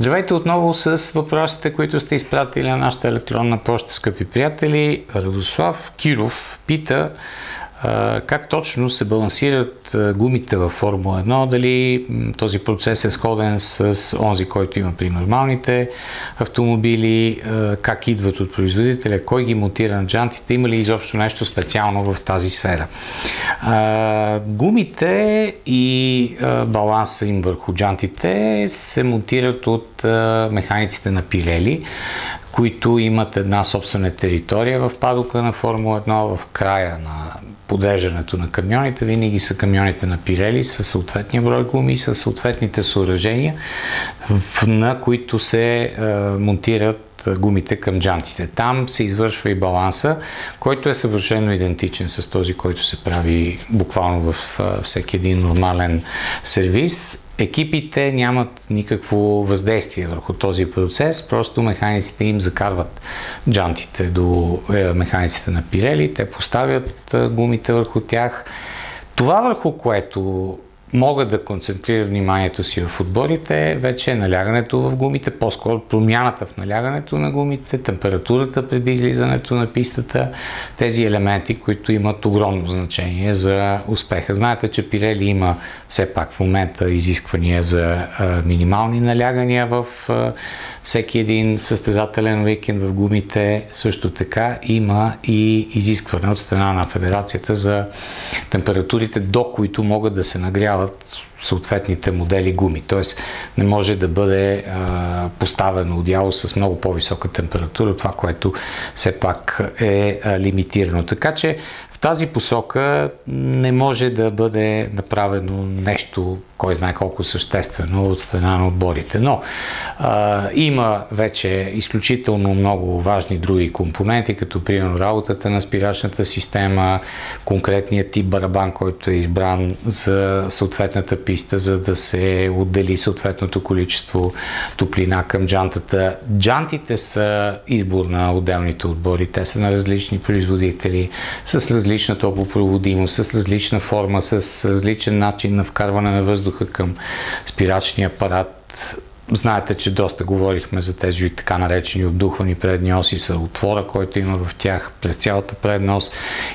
Здравейте отново с въпросите, които сте изпратили на нашата електронна почта, скъпи приятели. Радослав Киров пита как точно се балансират гумите във Формула 1? Дали този процес е сходен с онзи, който има при нормалните автомобили? Как идват от производителя? Кой ги монтира на джантите? Има ли изобщо нещо специално в тази сфера? Гумите и баланса им върху джантите се монтират от механиците на Пирели които имат една собствена територия в падока на Формула 1, в края на подреждането на камионите. Винаги са камионите на Пирели с съответния брой гуми, с съответните съоръжения, на които се е, гумите към джантите. Там се извършва и баланса, който е съвършено идентичен с този, който се прави буквално в всеки един нормален сервис. Екипите нямат никакво въздействие върху този процес, просто механиците им закарват джантите до е, механиците на Пирели, те поставят гумите върху тях. Това върху което могат да концентрират вниманието си в отборите, вече е налягането в гумите, по-скоро промяната в налягането на гумите, температурата преди излизането на пистата, тези елементи, които имат огромно значение за успеха. Знаете, че Пирели има все пак в момента изисквания за минимални налягания в всеки един състезателен уикенд в гумите. Също така има и изискване от страна на федерацията за температурите, до които могат да се нагряват съответните модели гуми. Тоест не може да бъде а, поставено одяло с много по-висока температура, това, което все пак е а, лимитирано. Така че тази посока не може да бъде направено нещо кой знае колко съществено от страна на отборите. Но а, има вече изключително много важни други компоненти, като примерно работата на спирачната система, конкретният тип барабан, който е избран за съответната писта, за да се отдели съответното количество топлина към джантата. Джантите са избор на отделните отбори. Те са на различни производители, с различна топлопроводимост, с различна форма, с различен начин на вкарване на въздух въздуха към спирачния апарат. Знаете, че доста говорихме за тези така наречени обдухвани предни оси са отвора, който има в тях през цялата предна ос,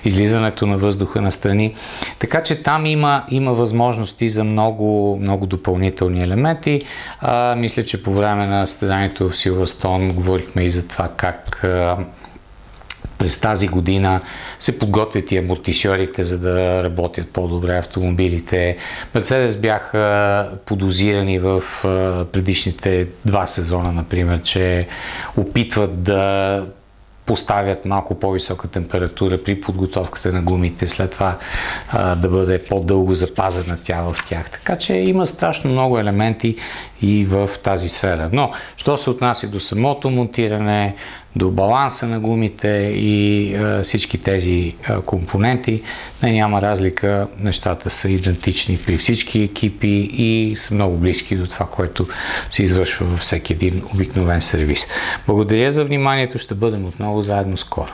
излизането на въздуха на страни. Така че там има, има възможности за много, много допълнителни елементи. А, мисля, че по време на състезанието в Силвастон говорихме и за това как през тази година се подготвят и амортисьорите, за да работят по-добре автомобилите. Мерцедес бяха подозирани в предишните два сезона, например, че опитват да поставят малко по-висока температура при подготовката на гумите, след това а, да бъде по-дълго запазена тя в тях. Така че има страшно много елементи и в тази сфера. Но, що се отнася до самото монтиране, до баланса на гумите и а, всички тези а, компоненти, не няма разлика. Нещата са идентични при всички екипи и са много близки до това, което се извършва във всеки един обикновен сервис. Благодаря за вниманието. Ще бъдем отново заедно скоро.